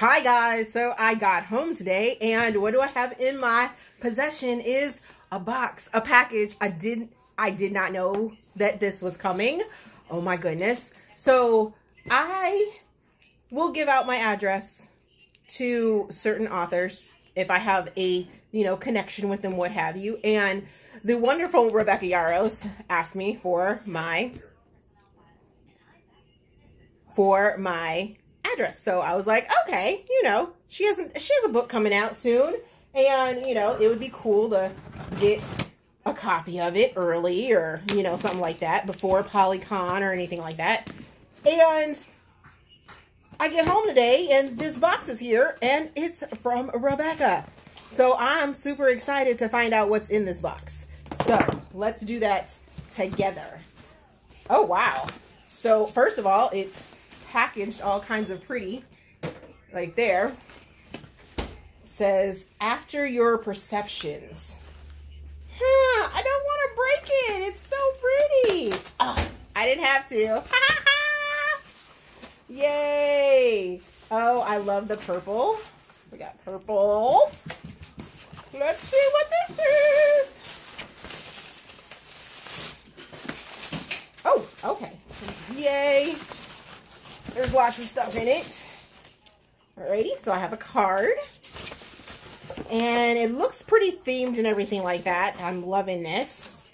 Hi guys, so I got home today and what do I have in my possession is a box, a package. I didn't I did not know that this was coming. Oh my goodness. So I will give out my address to certain authors if I have a, you know, connection with them, what have you. And the wonderful Rebecca Yarros asked me for my for my address. So I was like, okay, you know, she hasn't she has a book coming out soon. And, you know, it would be cool to get a copy of it early or, you know, something like that before Polycon or anything like that. And I get home today and this box is here and it's from Rebecca. So I'm super excited to find out what's in this box. So let's do that together. Oh, wow. So first of all, it's packaged all kinds of pretty right there. Says, after your perceptions. Huh, I don't want to break it. It's so pretty. Oh, I didn't have to. Yay. Oh, I love the purple. We got purple. Let's see what this is. Oh, okay. Yay. There's lots of stuff in it. Alrighty, so I have a card. And it looks pretty themed and everything like that. I'm loving this.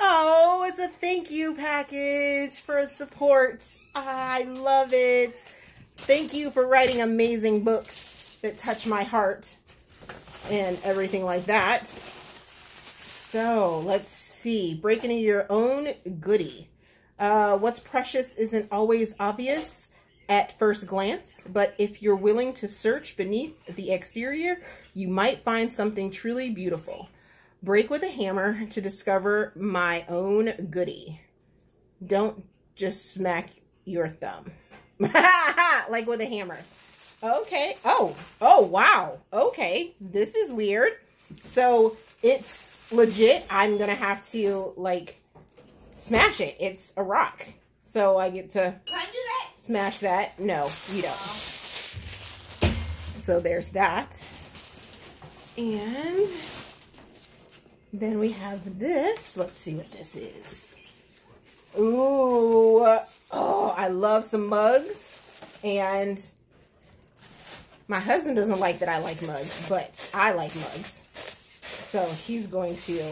Oh, it's a thank you package for support. I love it. Thank you for writing amazing books that touch my heart and everything like that. So let's see. Breaking into your own goody. Uh, what's precious isn't always obvious at first glance, but if you're willing to search beneath the exterior, you might find something truly beautiful. Break with a hammer to discover my own goody. Don't just smack your thumb. like with a hammer. Okay. Oh, oh, wow. Okay. This is weird. So it's legit, I'm going to have to, like, smash it. It's a rock. So I get to smash that. No, you don't. So there's that. And then we have this. Let's see what this is. Ooh. Oh, I love some mugs. And my husband doesn't like that I like mugs, but I like mugs. So he's going to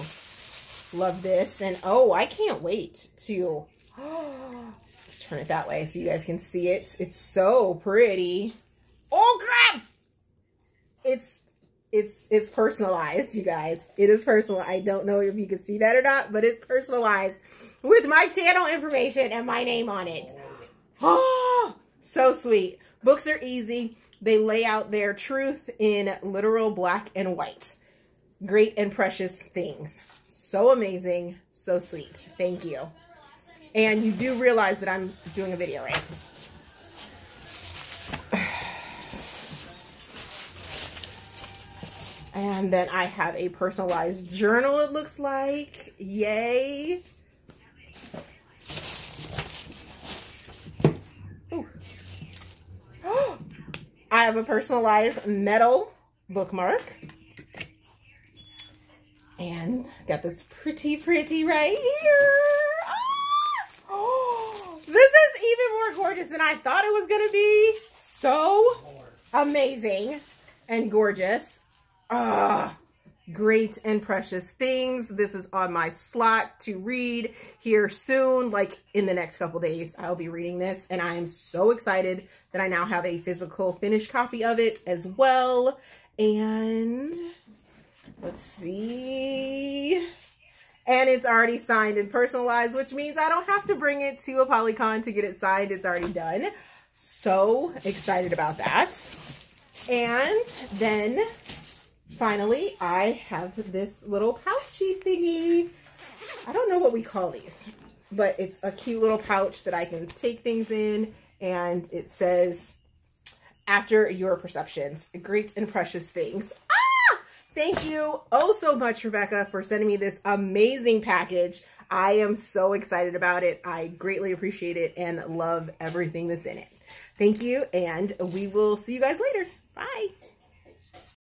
love this. And oh, I can't wait to, let's turn it that way so you guys can see it. It's so pretty. Oh crap! It's, it's, it's personalized, you guys. It is personal. I don't know if you can see that or not, but it's personalized with my channel information and my name on it. Oh, so sweet. Books are easy. They lay out their truth in literal black and white great and precious things. So amazing, so sweet. Thank you. And you do realize that I'm doing a video, right? And then I have a personalized journal, it looks like. Yay. I have a personalized metal bookmark. And got this pretty, pretty right here. Ah! Oh, this is even more gorgeous than I thought it was going to be. So amazing and gorgeous. Ah, great and precious things. This is on my slot to read here soon, like in the next couple days. I'll be reading this and I am so excited that I now have a physical finished copy of it as well. And Let's see. And it's already signed and personalized, which means I don't have to bring it to ApollyCon to get it signed. It's already done. So excited about that. And then finally, I have this little pouchy thingy. I don't know what we call these, but it's a cute little pouch that I can take things in. And it says, after your perceptions, great and precious things. Thank you oh so much, Rebecca, for sending me this amazing package. I am so excited about it. I greatly appreciate it and love everything that's in it. Thank you, and we will see you guys later. Bye.